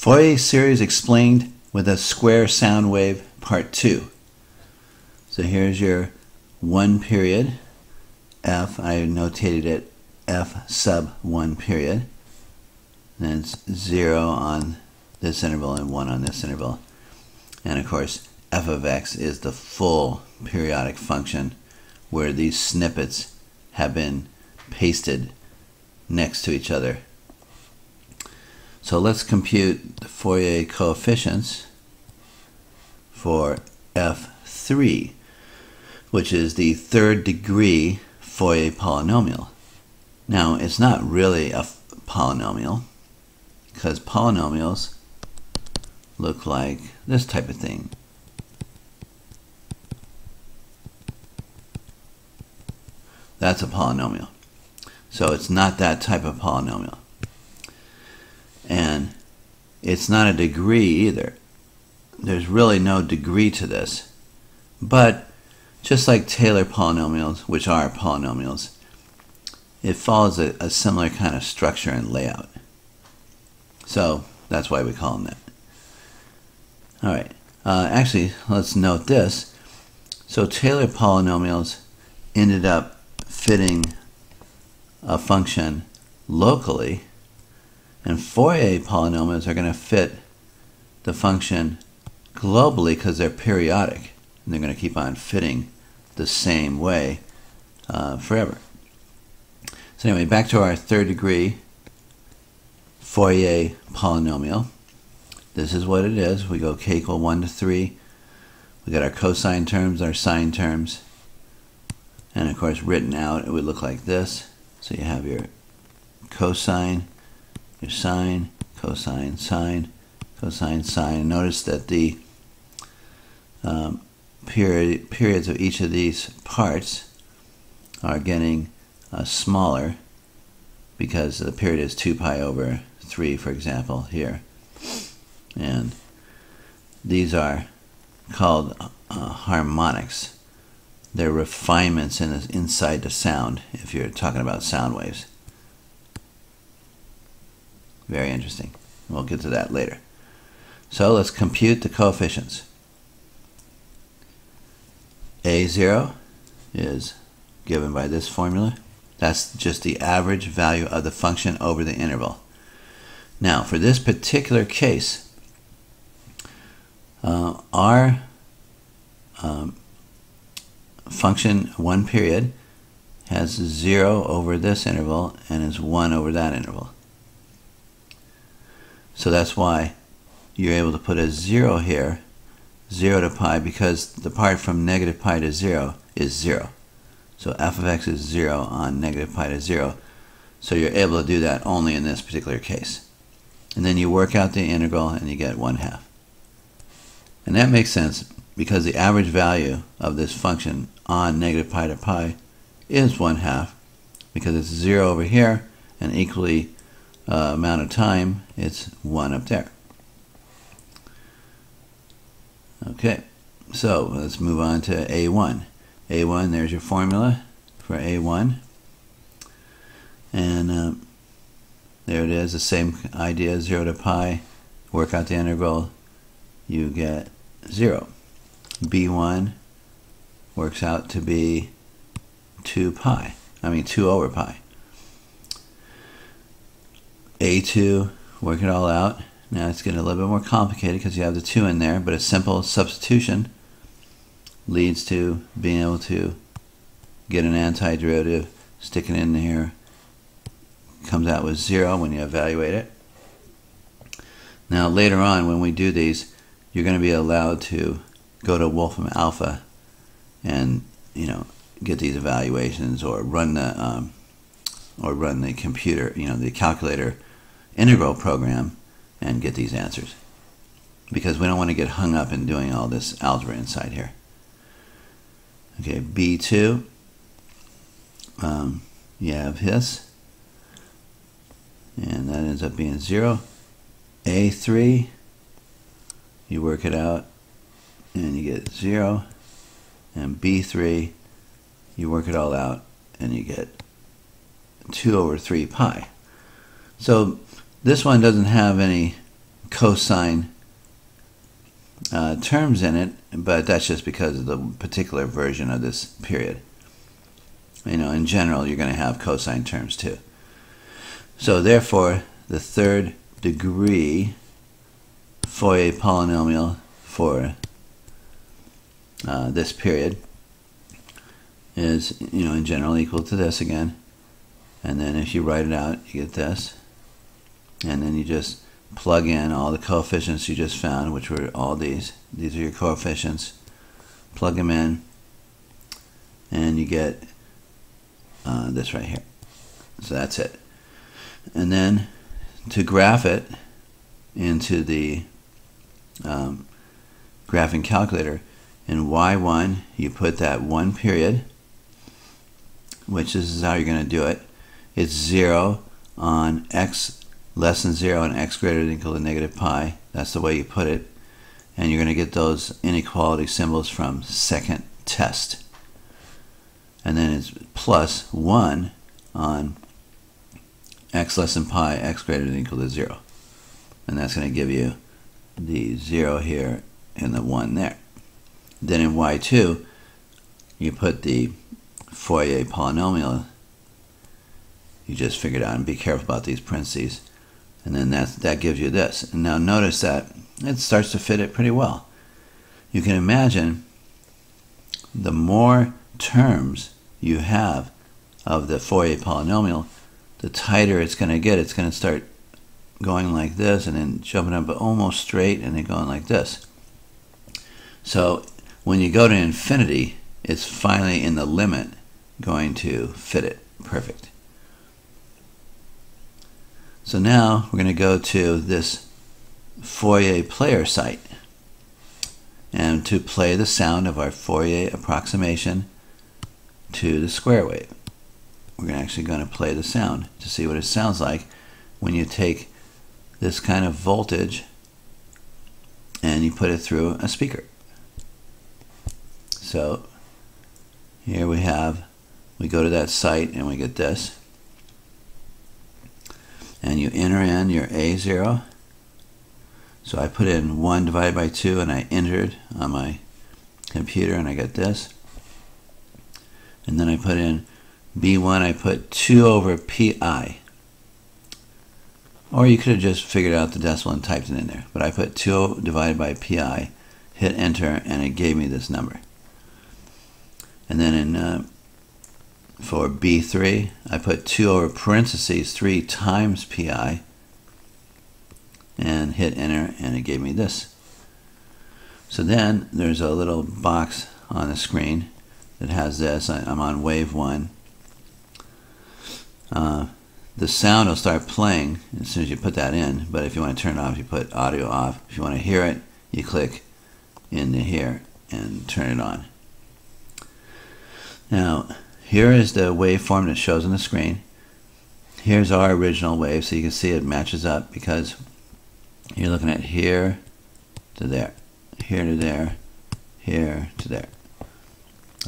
Fourier series explained with a square sound wave, part 2. So here's your one period, f, I notated it f sub 1 period. Then it's 0 on this interval and 1 on this interval. And of course, f of x is the full periodic function where these snippets have been pasted next to each other. So let's compute the Fourier coefficients for f3, which is the third degree Fourier polynomial. Now, it's not really a polynomial because polynomials look like this type of thing. That's a polynomial. So it's not that type of polynomial. And it's not a degree either. There's really no degree to this. But just like Taylor polynomials, which are polynomials, it follows a, a similar kind of structure and layout. So that's why we call them that. All right. Uh, actually, let's note this. So Taylor polynomials ended up fitting a function locally, and Fourier polynomials are going to fit the function globally because they're periodic, and they're going to keep on fitting the same way uh, forever. So anyway, back to our third degree Fourier polynomial. This is what it is. We go k equal 1 to 3. We got our cosine terms, our sine terms. And of course, written out, it would look like this. So you have your cosine, your sine, cosine, sine, cosine, sine. Notice that the um, period, periods of each of these parts are getting uh, smaller because the period is 2 pi over 3, for example, here. And these are called uh, harmonics. They're refinements in inside the sound, if you're talking about sound waves. Very interesting. We'll get to that later. So let's compute the coefficients. A0 is given by this formula. That's just the average value of the function over the interval. Now, for this particular case, uh, our um, function one period has 0 over this interval and is 1 over that interval. So that's why you're able to put a 0 here, 0 to pi, because the part from negative pi to 0 is 0. So f of x is 0 on negative pi to 0. So you're able to do that only in this particular case. And then you work out the integral and you get 1 half. And that makes sense because the average value of this function on negative pi to pi is 1 half because it's 0 over here and equally uh, amount of time it's 1 up there. Okay, so let's move on to A1. A1, there's your formula for A1. And uh, there it is, the same idea, 0 to pi, work out the integral, you get 0. B1 works out to be 2 pi, I mean 2 over pi. A2, work it all out. Now it's getting a little bit more complicated because you have the 2 in there, but a simple substitution leads to being able to get an antiderivative, stick it in here, comes out with 0 when you evaluate it. Now later on when we do these, you're going to be allowed to go to Wolfram Alpha and you know get these evaluations or run the um, or run the computer, you know, the calculator integral program and get these answers because we don't want to get hung up in doing all this algebra inside here. Okay, B2, um, you have this, and that ends up being 0. A3, you work it out, and you get 0. And B3, you work it all out, and you get 2 over 3 pi. So this one doesn't have any cosine uh, terms in it, but that's just because of the particular version of this period. You know, in general, you're going to have cosine terms too. So therefore, the third degree Fourier polynomial for uh, this period is, you know, in general equal to this again. And then if you write it out, you get this. And then you just plug in all the coefficients you just found, which were all these. These are your coefficients. Plug them in, and you get uh, this right here. So that's it. And then to graph it into the um, graphing calculator, in Y1, you put that one period, which this is how you're going to do it. It's 0 on x less than 0 and x greater than equal to negative pi. That's the way you put it. And you're going to get those inequality symbols from second test. And then it's plus 1 on x less than pi, x greater than equal to 0. And that's going to give you the 0 here and the 1 there. Then in y2, you put the Fourier polynomial you just figured out, and be careful about these parentheses. And then that, that gives you this. And now notice that it starts to fit it pretty well. You can imagine the more terms you have of the Fourier polynomial, the tighter it's going to get. It's going to start going like this and then jumping up almost straight and then going like this. So when you go to infinity, it's finally in the limit going to fit it perfect. So now we're going to go to this Fourier player site and to play the sound of our Fourier approximation to the square wave. We're actually going to play the sound to see what it sounds like when you take this kind of voltage and you put it through a speaker. So here we have, we go to that site and we get this and you enter in your A0. So I put in 1 divided by 2 and I entered on my computer and I get this. And then I put in B1, I put 2 over PI. Or you could have just figured out the decimal and typed it in there. But I put 2 divided by PI, hit enter, and it gave me this number. And then in uh, for B3, I put 2 over parentheses 3 times pi and hit enter and it gave me this. So then there's a little box on the screen that has this. I, am on wave 1. Uh, the sound will start playing as soon as you put that in, but if you want to turn it off, you put audio off. If you want to hear it, you click into here and turn it on. Now, here is the waveform that shows on the screen. Here's our original wave, so you can see it matches up because you're looking at here to there, here to there, here to there.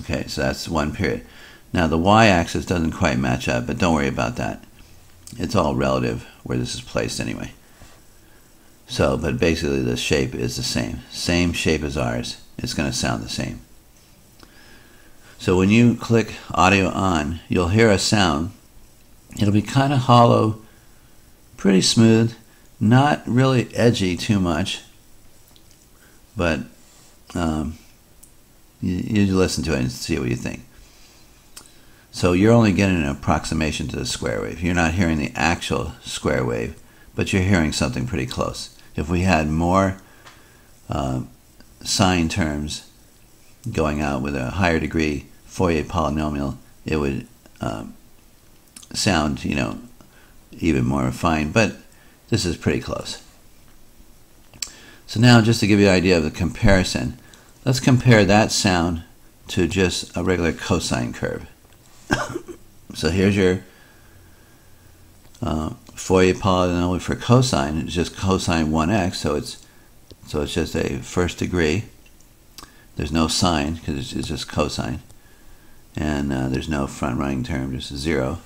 Okay, so that's one period. Now the y-axis doesn't quite match up, but don't worry about that. It's all relative where this is placed anyway. So, but basically the shape is the same. Same shape as ours. It's going to sound the same. So when you click audio on, you'll hear a sound. It'll be kind of hollow, pretty smooth, not really edgy too much, but um, you, you listen to it and see what you think. So you're only getting an approximation to the square wave. You're not hearing the actual square wave, but you're hearing something pretty close. If we had more uh, sine terms going out with a higher degree Fourier polynomial, it would um, sound, you know, even more refined, but this is pretty close. So now, just to give you an idea of the comparison, let's compare that sound to just a regular cosine curve. so here's your uh, Fourier polynomial for cosine. It's just cosine 1x, so it's so it's just a first degree. There's no sine because it's, it's just cosine and uh, there's no front running term, just zero.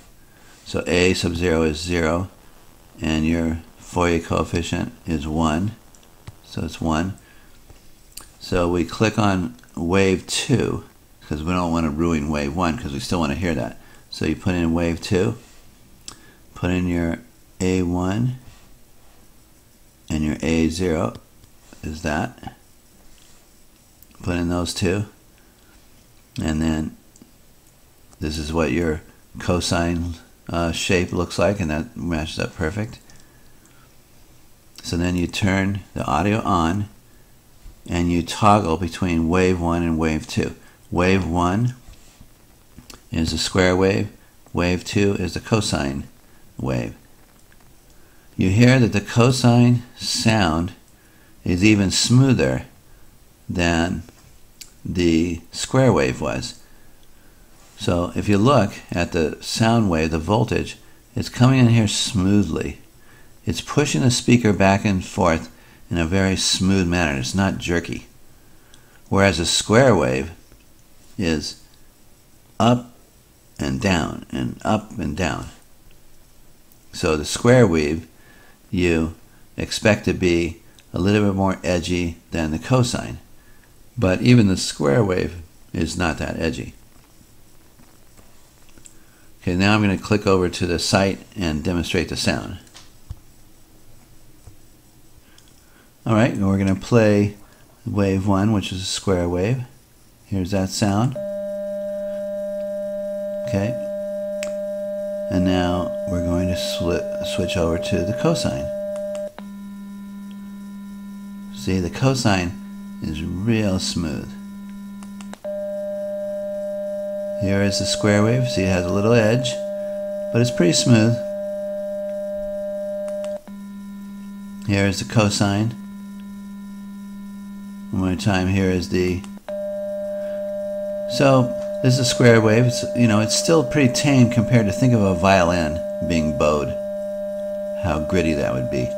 So a sub zero is zero, and your Fourier coefficient is 1. So it's 1. So we click on wave 2 because we don't want to ruin wave 1 because we still want to hear that. So you put in wave 2, put in your A1 and your A0 is that. Put in those two. And then this is what your cosine uh, shape looks like and that matches up perfect. So then you turn the audio on and you toggle between wave 1 and wave 2. Wave 1 is a square wave, wave 2 is a cosine wave. You hear that the cosine sound is even smoother than the square wave was. So if you look at the sound wave, the voltage, it's coming in here smoothly. It's pushing the speaker back and forth in a very smooth manner. It's not jerky. Whereas a square wave is up and down and up and down. So the square wave you expect to be a little bit more edgy than the cosine. But even the square wave is not that edgy. Okay, now I'm going to click over to the site and demonstrate the sound. Alright, and we're going to play wave 1, which is a square wave. Here's that sound. Okay. And now we're going to switch over to the cosine. See, the cosine is real smooth. Here is the square wave. See, it has a little edge, but it's pretty smooth. Here is the cosine. One more time, here is the... So, this is a square wave. It's, you know, it's still pretty tame compared to think of a violin being bowed. How gritty that would be.